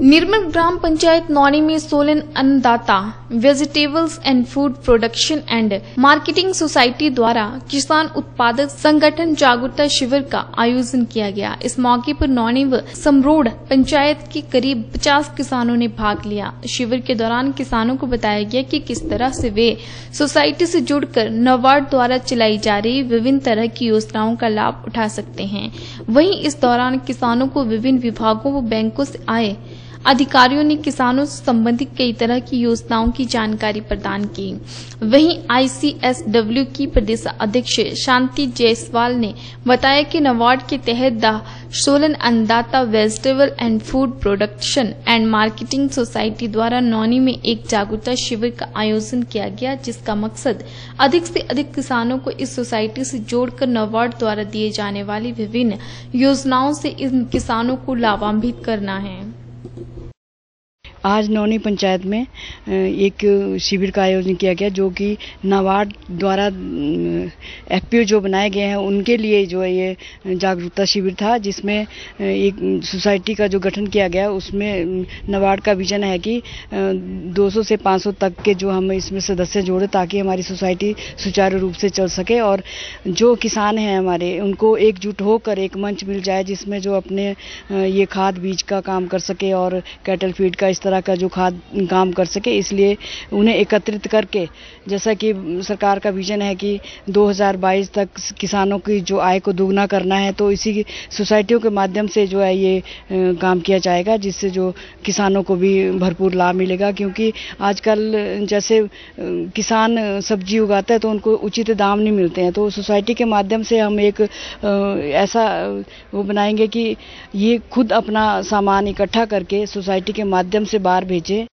निर्मल ग्राम पंचायत नौनी में Solan Annadata vegetables and food production and marketing society द्वारा किसान उत्पादक संगठन जागरूकता शिविर का आयोजन किया गया। इस मौके पर नौनी व समरोड पंचायत के करीब 50 किसानों ने भाग लिया। शिविर के दौरान किसानों को बताया गया कि किस तरह से वे सोसाइटी से जुड़कर नवार्ड द्वारा चलाई जा रही विभिन्न तरह की योजनाओं का लाभ उठा सकते हैं। वहीं इस दौरान किसानों को विभिन्न विभागों व बैंकों से आए अधिकारियों ने किसानों से संबंधित कई तरह की योजनाओं की जानकारी प्रदान की। वहीं आईसीएसडब्ल्यू की प्रदेश अध्यक्ष शांति जायसवाल ने बताया कि नवार्ड के तहत the Solan Annadata vegetable and food production and marketing society द्वारा नौनी में एक जागरूकता शिविर का आयोजन किया गया, जिसका मकसद अधिक से अधिक किसानों को इस सोसाइटी से जोड़कर नवार्ड द्वारा दिए जाने वाली विभिन्न योजनाओं से इन किसानों को लाभान्वित करना है। आज नौनी पंचायत में एक शिविर का आयोजन किया गया, जो कि नाबार्ड द्वारा एफपीओ जो बनाए गए हैं, उनके लिए जो है ये जागरूकता शिविर था, जिसमें एक सोसाइटी का जो गठन किया गया, उसमें नाबार्ड का विजन है कि 200 से 500 तक के जो हम इसमें सदस्य जोड़े ताकि हमारी सोसाइटी सुचारू रूप से चल सके और जो किसान हैं हमारे, उनको एकजुट होकर एक मंच मिल जाए, जिसमें जो अपने ये खाद बीज का काम कर सके और कैटल फ़ीड का इस तरह का जो खाद काम कर सके, इसलिए उन्हें एकत्रित करके, जैसा कि सरकार का विजन है कि 2022 तक किसानों की जो आय को दोगुना करना है तो इसी सोसाइटियों के माध्यम से जो है ये काम किया जाएगा, जिससे जो किसानों को भी भरपूर लाभ मिलेगा, क्योंकि आजकल जैसे किसान सब्ज़ी उगाता है तो उनको उचित दाम नहीं मिलते हैं तो सोसाइटी के माध्यम से हम एक ऐसा, वो बनाएँगे कि ये खुद अपना सामान इकट्ठा करके सोसाइटी के माध्यम से बाहर भेजें।